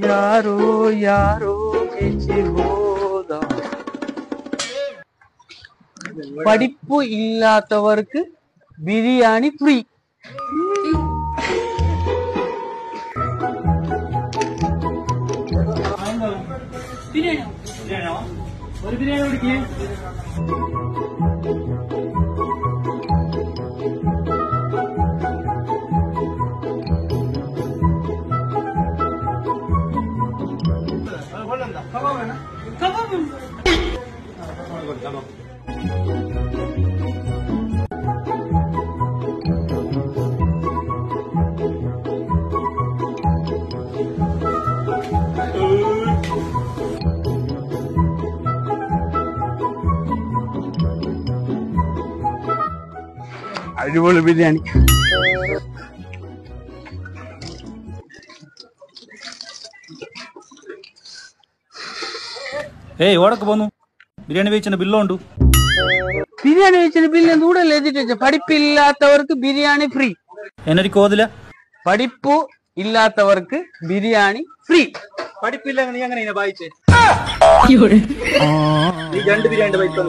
ಯಾರೋ ಯಾರೋ ಬೇಚಿ ಹೋದ படிப்பு இல்லாதவருக்கு பிரியாணி ஃப்ரீ ഒരു ബിരിയാണി കുടിക്കേ അടിപൊളി ബിരിയാണി ഏയ് ഓടൊക്കെ പോന്നു. ബിരിയാണി വെച്ചിന്റെ ബില്ലുണ്ട്. ബിരിയാണി വെച്ചിന് ബില്ല് കൂടെ എഴുതിട്ട് പഠിപ്പില്ലാത്തവർക്ക് ബിരിയാണി ഫ്രീ. എന്നൊരു കോതില? പഠിപ്പു ഇല്ലാത്തവർക്ക് ബിരിയാണി ഫ്രീ. പഠിപ്പില്ല നീ അങ്ങനെ വായിച്ചേ. രണ്ട് ബിരിയാണി വായിച്ചു